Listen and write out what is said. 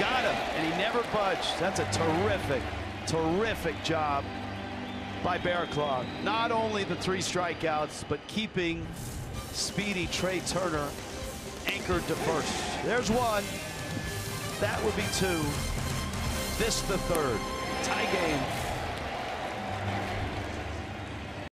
Got him, and he never budged. That's a terrific, terrific job by Barraclough. Not only the three strikeouts, but keeping speedy Trea Turner anchored to first. There's one. That would be two. This the third. Tie game.